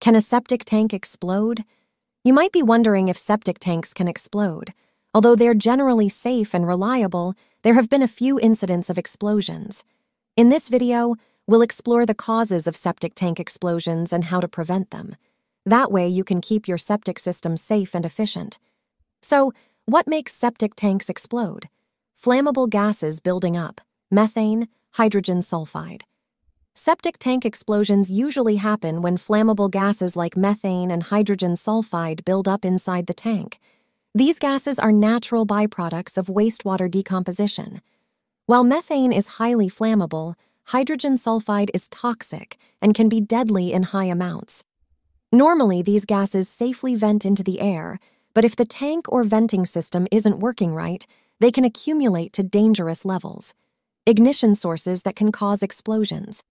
Can a septic tank explode? You might be wondering if septic tanks can explode. Although they're generally safe and reliable, there have been a few incidents of explosions. In this video, we'll explore the causes of septic tank explosions and how to prevent them. That way, you can keep your septic system safe and efficient. So, what makes septic tanks explode? Flammable gases building up methane, hydrogen sulfide. Septic tank explosions usually happen when flammable gases like methane and hydrogen sulfide build up inside the tank. These gases are natural byproducts of wastewater decomposition. While methane is highly flammable, hydrogen sulfide is toxic and can be deadly in high amounts. Normally, these gases safely vent into the air, but if the tank or venting system isn't working right, they can accumulate to dangerous levels. Ignition sources that can cause explosions.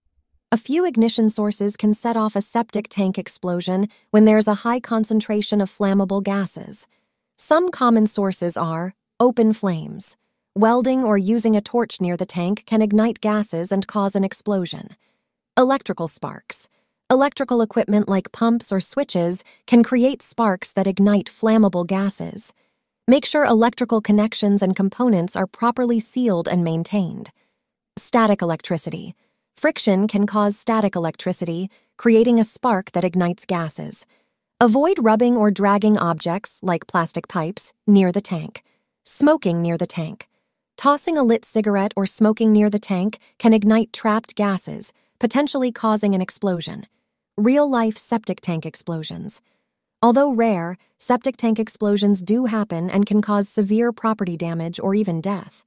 A few ignition sources can set off a septic tank explosion when there's a high concentration of flammable gases. Some common sources are open flames. Welding or using a torch near the tank can ignite gases and cause an explosion. Electrical sparks. Electrical equipment like pumps or switches can create sparks that ignite flammable gases. Make sure electrical connections and components are properly sealed and maintained. Static electricity. Friction can cause static electricity, creating a spark that ignites gases. Avoid rubbing or dragging objects, like plastic pipes, near the tank. Smoking near the tank. Tossing a lit cigarette or smoking near the tank can ignite trapped gases, potentially causing an explosion. Real life septic tank explosions. Although rare, septic tank explosions do happen and can cause severe property damage or even death.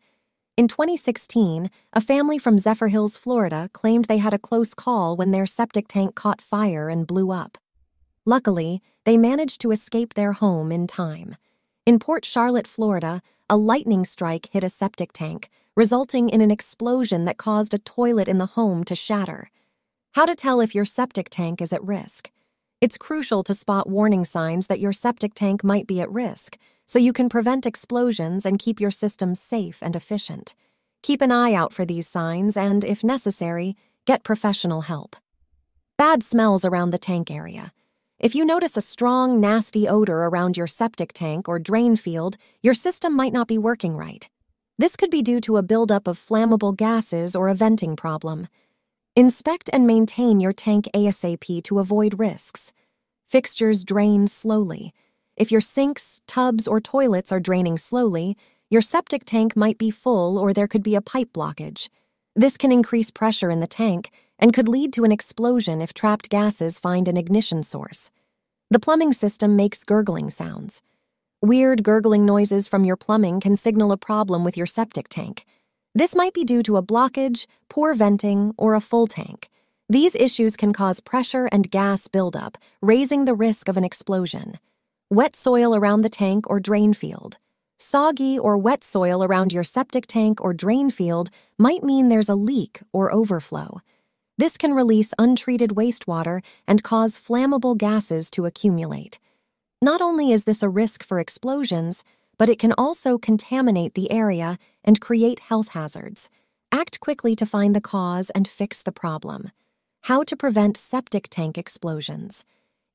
In 2016, a family from Zephyrhills, Florida claimed they had a close call when their septic tank caught fire and blew up. Luckily, they managed to escape their home in time. In Port Charlotte, Florida, a lightning strike hit a septic tank, resulting in an explosion that caused a toilet in the home to shatter. How to tell if your septic tank is at risk. It's crucial to spot warning signs that your septic tank might be at risk so you can prevent explosions and keep your system safe and efficient. Keep an eye out for these signs and, if necessary, get professional help. Bad smells around the tank area. If you notice a strong, nasty odor around your septic tank or drain field, your system might not be working right. This could be due to a buildup of flammable gases or a venting problem. Inspect and maintain your tank ASAP to avoid risks. Fixtures drain slowly. If your sinks, tubs, or toilets are draining slowly, your septic tank might be full or there could be a pipe blockage. This can increase pressure in the tank and could lead to an explosion if trapped gases find an ignition source. The plumbing system makes gurgling sounds. Weird gurgling noises from your plumbing can signal a problem with your septic tank. This might be due to a blockage, poor venting, or a full tank. These issues can cause pressure and gas buildup, raising the risk of an explosion wet soil around the tank or drain field. Soggy or wet soil around your septic tank or drain field might mean there's a leak or overflow. This can release untreated wastewater and cause flammable gases to accumulate. Not only is this a risk for explosions, but it can also contaminate the area and create health hazards. Act quickly to find the cause and fix the problem. How to prevent septic tank explosions.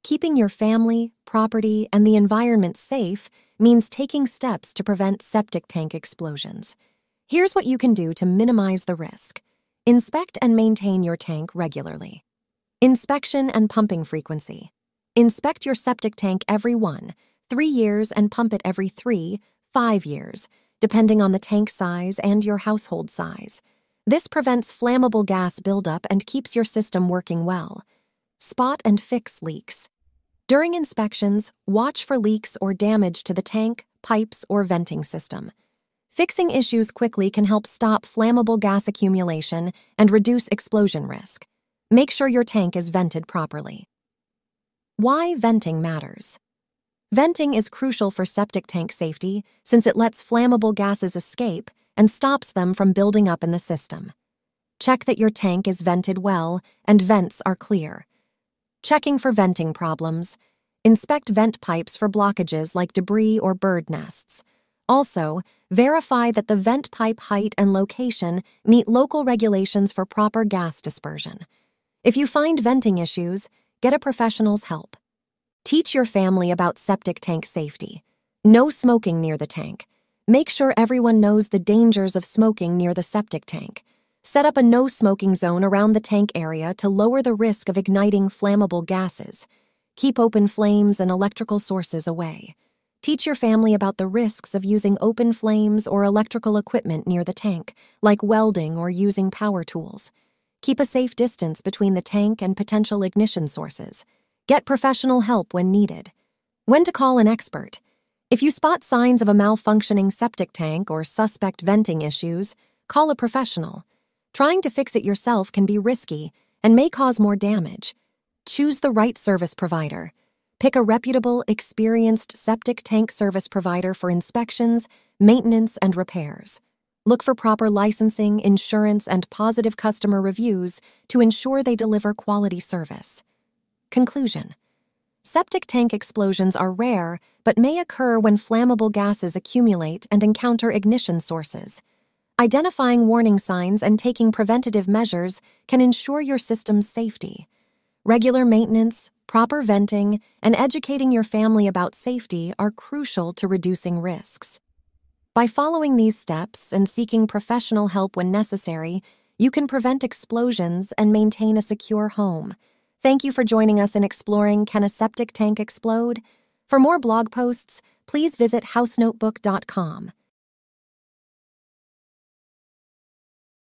Keeping your family, property, and the environment safe means taking steps to prevent septic tank explosions. Here's what you can do to minimize the risk. Inspect and maintain your tank regularly. Inspection and pumping frequency. Inspect your septic tank every one, three years, and pump it every three, five years, depending on the tank size and your household size. This prevents flammable gas buildup and keeps your system working well. Spot and fix leaks. During inspections, watch for leaks or damage to the tank, pipes, or venting system. Fixing issues quickly can help stop flammable gas accumulation and reduce explosion risk. Make sure your tank is vented properly. Why venting matters. Venting is crucial for septic tank safety since it lets flammable gases escape and stops them from building up in the system. Check that your tank is vented well and vents are clear. Checking for venting problems. Inspect vent pipes for blockages like debris or bird nests. Also, verify that the vent pipe height and location meet local regulations for proper gas dispersion. If you find venting issues, get a professional's help. Teach your family about septic tank safety. No smoking near the tank. Make sure everyone knows the dangers of smoking near the septic tank. Set up a no smoking zone around the tank area to lower the risk of igniting flammable gases. Keep open flames and electrical sources away. Teach your family about the risks of using open flames or electrical equipment near the tank, like welding or using power tools. Keep a safe distance between the tank and potential ignition sources. Get professional help when needed. When to call an expert. If you spot signs of a malfunctioning septic tank or suspect venting issues, call a professional. Trying to fix it yourself can be risky and may cause more damage. Choose the right service provider. Pick a reputable, experienced septic tank service provider for inspections, maintenance, and repairs. Look for proper licensing, insurance, and positive customer reviews to ensure they deliver quality service. Conclusion Septic tank explosions are rare, but may occur when flammable gases accumulate and encounter ignition sources. Identifying warning signs and taking preventative measures can ensure your system's safety. Regular maintenance, proper venting, and educating your family about safety are crucial to reducing risks. By following these steps and seeking professional help when necessary, you can prevent explosions and maintain a secure home. Thank you for joining us in exploring Can a Septic Tank Explode? For more blog posts, please visit housenotebook.com.